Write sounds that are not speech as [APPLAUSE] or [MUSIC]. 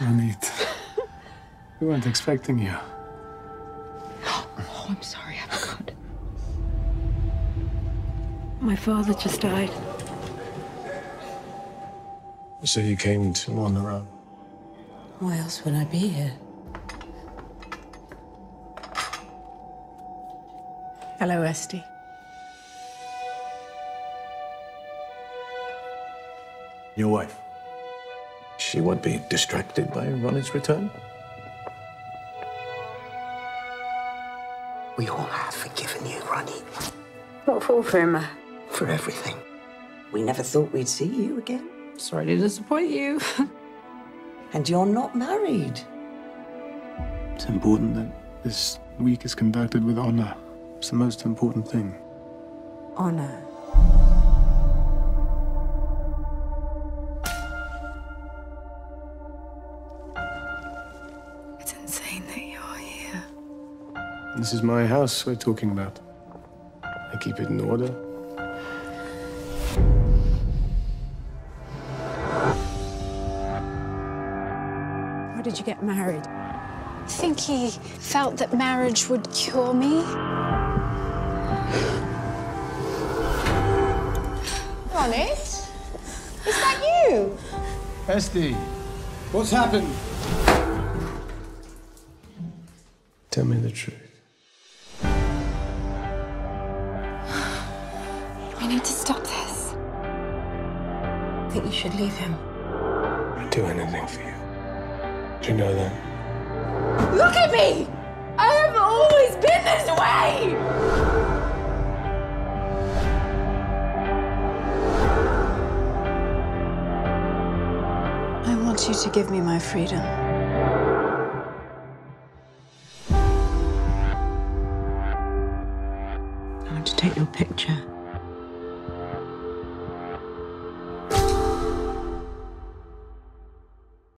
Ronit, we weren't expecting you. Oh, I'm sorry, I forgot. My father just died. So you came to on the own? Why else would I be here? Hello, Esti. Your wife. She won't be distracted by Ronnie's return? We all have forgiven you, Ronnie, What for, Fruma? for everything. We never thought we'd see you again. Sorry to disappoint you. [LAUGHS] And you're not married. It's important that this week is conducted with honor. It's the most important thing. Honor. This is my house we're talking about. I keep it in order. Why did you get married? I think he felt that marriage would cure me. Ronit? Is that you? Esti, what's happened? Tell me the truth. We need to stop this. I think you should leave him. I'd do anything for you. Do you know that? Look at me! I have always been this way! I want you to give me my freedom. I want to take your picture.